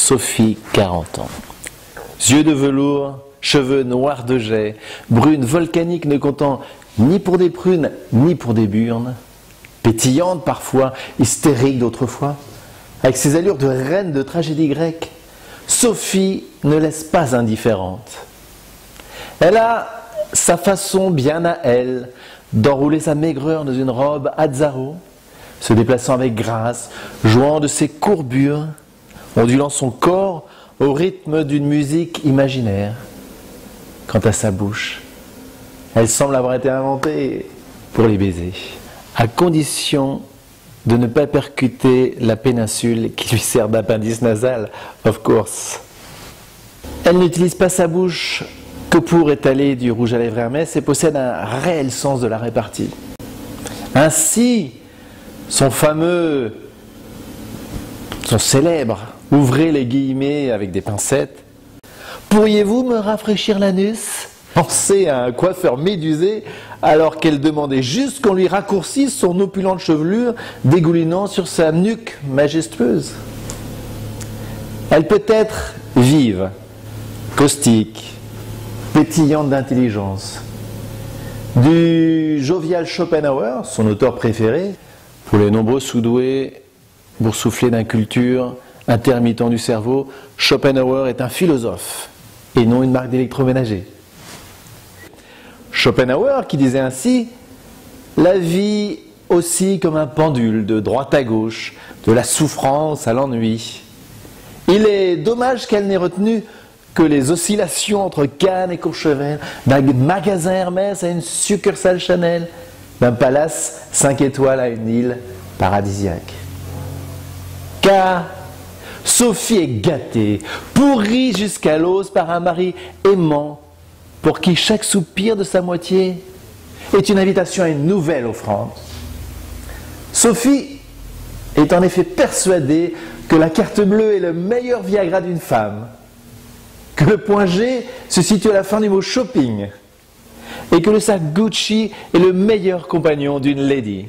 Sophie, 40 ans. Yeux de velours, cheveux noirs de jet, brune volcanique ne comptant ni pour des prunes, ni pour des burnes, pétillante parfois, hystérique d'autrefois, avec ses allures de reine de tragédie grecque, Sophie ne laisse pas indifférente. Elle a sa façon bien à elle d'enrouler sa maigreur dans une robe azzaro, se déplaçant avec grâce, jouant de ses courbures, ondulant son corps au rythme d'une musique imaginaire. Quant à sa bouche, elle semble avoir été inventée pour les baisers, à condition de ne pas percuter la péninsule qui lui sert d'appendice nasal, of course. Elle n'utilise pas sa bouche que pour étaler du rouge à lèvres Hermès et possède un réel sens de la répartie. Ainsi, son fameux, son célèbre, ouvrez les guillemets avec des pincettes, pourriez-vous me rafraîchir l'anus? Pensez à un coiffeur médusé alors qu'elle demandait juste qu'on lui raccourcisse son opulente chevelure dégoulinant sur sa nuque majestueuse. Elle peut être vive, caustique, pétillante d'intelligence. Du jovial Schopenhauer, son auteur préféré, pour les nombreux sous-doués boursouflés d'inculture, intermittent du cerveau, Schopenhauer est un philosophe et non une marque d'électroménager. Schopenhauer qui disait ainsi La vie aussi comme un pendule de droite à gauche, de la souffrance à l'ennui. Il est dommage qu'elle n'ait retenu que les oscillations entre Cannes et Courchevel, d'un magasin Hermès à une succursale Chanel, d'un palace 5 étoiles à une île paradisiaque. Car Sophie est gâtée, pourrie jusqu'à l'os par un mari aimant, pour qui chaque soupir de sa moitié est une invitation à une nouvelle offrande. Sophie est en effet persuadée que la carte bleue est le meilleur Viagra d'une femme, que le point G se situe à la fin du mot shopping, et que le sac Gucci est le meilleur compagnon d'une lady.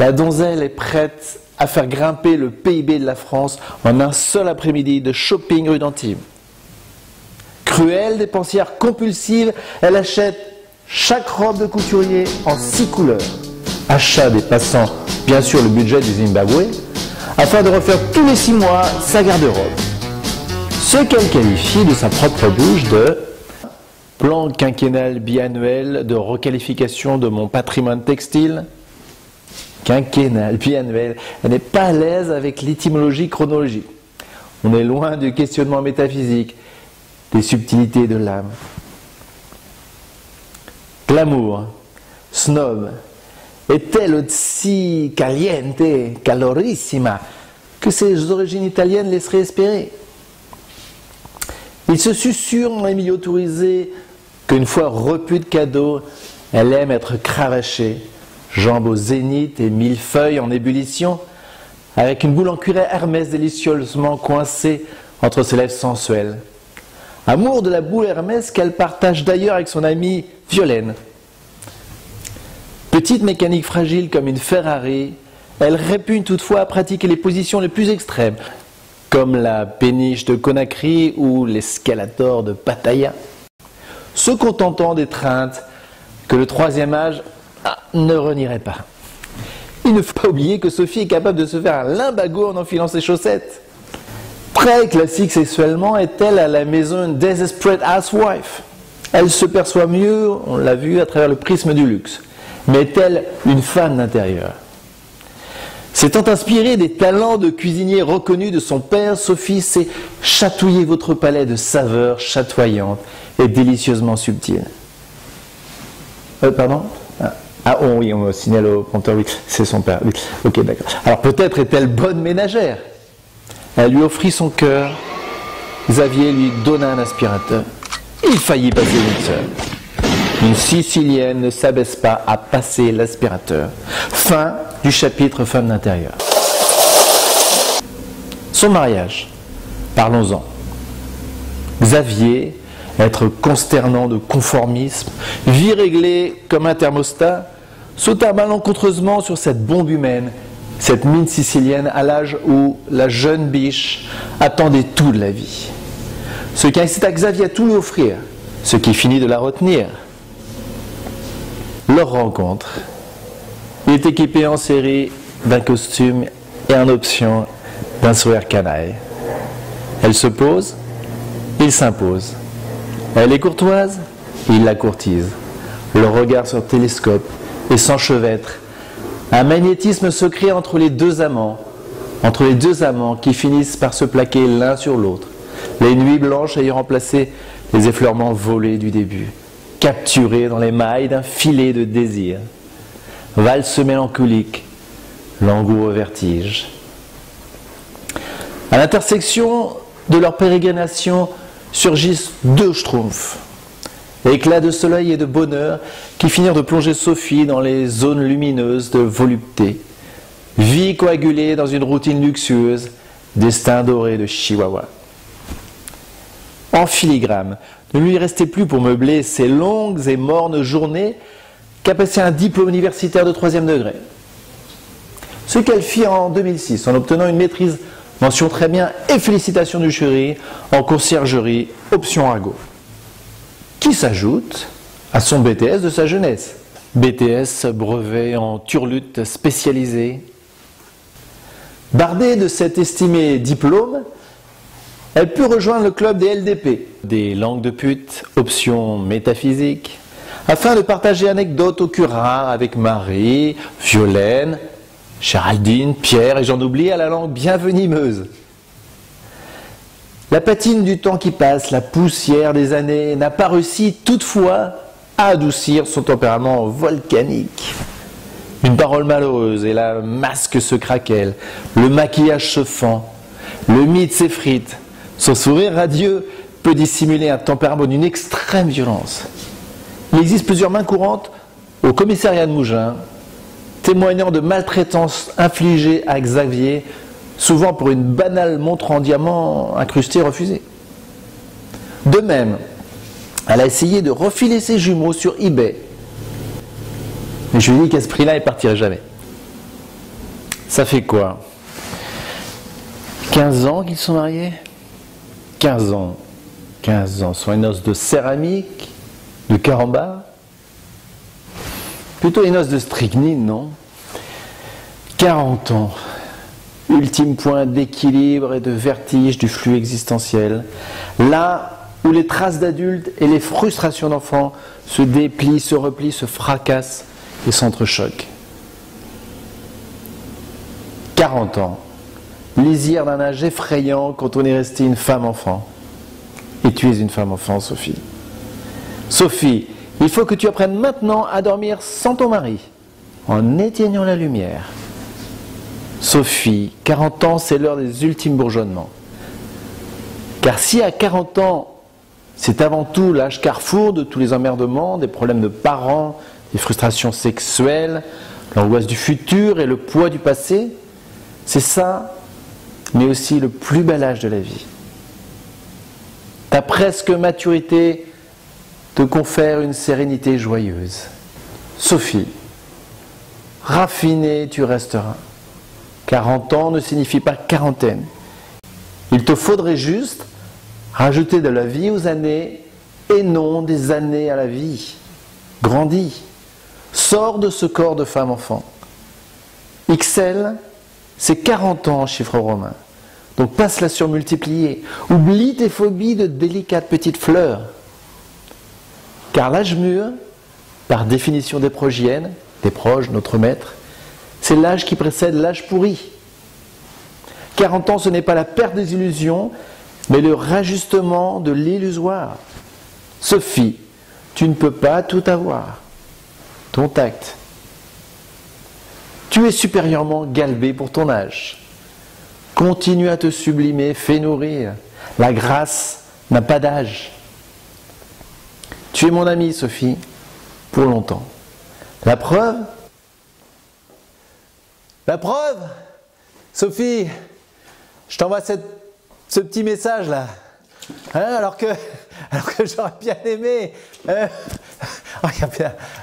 La donzelle est prête à faire grimper le PIB de la France en un seul après-midi de shopping rue. Cruelle, dépensière compulsive, elle achète chaque robe de couturier en six couleurs. Achat dépassant bien sûr le budget du Zimbabwe, afin de refaire tous les six mois sa garde-robe. Ce qu'elle qualifie de sa propre bouche de plan quinquennal biannuel de requalification de mon patrimoine textile. Quinquennal, biannuel. Elle n'est pas à l'aise avec l'étymologie chronologique. On est loin du questionnement métaphysique des subtilités de l'âme. Glamour, snob, est-elle aussi caliente, calorissima, que ses origines italiennes laisseraient espérer? Il se susurre dans les milieux autorisés qu'une fois repue de cadeaux, elle aime être cravachée, jambes au zénith et mille feuilles en ébullition, avec une boule en cuir Hermès délicieusement coincée entre ses lèvres sensuelles. Amour de la boule Hermès qu'elle partage d'ailleurs avec son amie Violaine. Petite mécanique fragile comme une Ferrari, elle répugne toutefois à pratiquer les positions les plus extrêmes, comme la péniche de Conakry ou l'escalator de Pattaya, se contentant d'étreintes que le troisième âge ah, ne renierait pas. Il ne faut pas oublier que Sophie est capable de se faire un limbago en enfilant ses chaussettes. Très classique sexuellement est-elle à la maison une desperate housewife? Elle se perçoit mieux, on l'a vu, à travers le prisme du luxe. Mais est-elle une femme d'intérieur S'étant inspirée des talents de cuisinier reconnus de son père, Sophie sait chatouiller votre palais de saveurs chatoyantes et délicieusement subtiles. Euh, pardon? Ah, ah oh, oui, on signale au compteur, oui, c'est son père. Alors peut-être est-elle bonne ménagère elle lui offrit son cœur. Xavier lui donna un aspirateur. Il faillit passer une seule. Une Sicilienne ne s'abaisse pas à passer l'aspirateur. Fin du chapitre Femme d'intérieur. Son mariage. Parlons-en. Xavier, être consternant de conformisme, vie réglée comme un thermostat, sauta malencontreusement sur cette bombe humaine cette mine sicilienne à l'âge où la jeune biche attendait tout de la vie. Ce qui incite à Xavier à tout lui offrir, ce qui finit de la retenir. Leur rencontre. Il est équipé en série d'un costume et en option d'un sourire canaille. Elle se pose, il s'impose. Elle est courtoise, il la courtise. Le regard sur télescope et s'enchevêtre. Un magnétisme secret entre les deux amants, entre les deux amants qui finissent par se plaquer l'un sur l'autre. Les nuits blanches ayant remplacé les effleurements volés du début, capturés dans les mailles d'un filet de désir. Valse mélancolique, langoureux vertige. À l'intersection de leur pérégrination surgissent deux schtroumpfs, éclats de soleil et de bonheur qui finirent de plonger Sophie dans les zones lumineuses de volupté, vie coagulée dans une routine luxueuse, destin doré de Chihuahua. En filigrane, ne lui restait plus pour meubler ces longues et mornes journées qu'à passer un diplôme universitaire de troisième degré. Ce qu'elle fit en 2006 en obtenant une maîtrise Mention très bien et félicitations du jury en conciergerie, option Argo. Qui s'ajoute à son BTS de sa jeunesse. BTS, brevet en turlute spécialisé. Bardée de cet estimé diplôme, elle put rejoindre le club des LDP, des langues de pute, option métaphysique, afin de partager anecdotes au curat avec Marie, Violaine, Géraldine, Pierre et j'en oublie à la langue bien venimeuse. La patine du temps qui passe, la poussière des années n'a pas réussi toutefois à adoucir son tempérament volcanique. Une parole malheureuse et la masque se craquelle, le maquillage se fend, le mythe s'effrite, son sourire radieux peut dissimuler un tempérament d'une extrême violence. Il existe plusieurs mains courantes au commissariat de Mougins témoignant de maltraitance infligée à Xavier, souvent pour une banale montre en diamant incrustée refusée. De même, elle a essayé de refiler ses jumeaux sur eBay. Mais je lui ai dit qu'à ce prix-là, elle partirait jamais. Ça fait quoi? 15 ans qu'ils sont mariés? 15 ans. 15 ans. Sur une os de céramique, de carambar. Plutôt une os de strychnine, non? 40 ans. Ultime point d'équilibre et de vertige du flux existentiel. Là où les traces d'adultes et les frustrations d'enfants se déplient, se replient, se fracassent et s'entrechoquent. 40 ans. Lisière d'un âge effrayant quand on est resté une femme enfant. Et tu es une femme enfant, Sophie. Sophie, il faut que tu apprennes maintenant à dormir sans ton mari, en éteignant la lumière. Sophie, 40 ans, c'est l'heure des ultimes bourgeonnements. Car si à 40 ans, c'est avant tout l'âge carrefour de tous les emmerdements, des problèmes de parents, des frustrations sexuelles, l'angoisse du futur et le poids du passé, c'est ça, mais aussi le plus bel âge de la vie. Ta presque maturité te confère une sérénité joyeuse. Sophie, raffinée tu resteras. 40 ans ne signifie pas quarantaine. Il te faudrait juste rajouter de la vie aux années et non des années à la vie. Grandis. Sors de ce corps de femme-enfant. XL, c'est 40 ans en chiffre romain. Donc passe-la sur multiplier. Oublie tes phobies de délicates petites fleurs. Car l'âge mûr, par définition des progiennes, des proches, notre maître, c'est l'âge qui précède l'âge pourri. 40 ans, ce n'est pas la perte des illusions, mais le rajustement de l'illusoire. Sophie, tu ne peux pas tout avoir. Ton tact. Tu es supérieurement galbé pour ton âge. Continue à te sublimer, fais nourrir. La grâce n'a pas d'âge. Tu es mon amie, Sophie, pour longtemps. La preuve La preuve Sophie, je t'envoie ce petit message là. Hein, alors que, alors que j'aurais bien aimé, hein,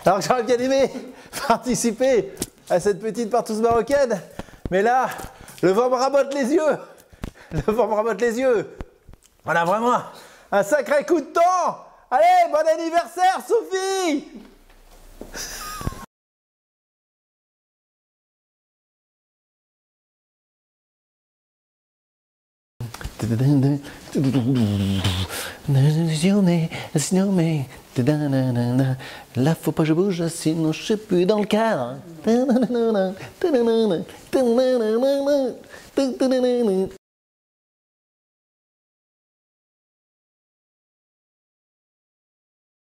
alors que j'aurais bien aimé participer à cette petite partouze marocaine. Mais là, le vent me rabote les yeux. Le vent me rabote les yeux. A vraiment un sacré coup de temps. Allez, bon anniversaire, Sophie Là, faut pas que je bouge, sinon je suis plus dans le cadre.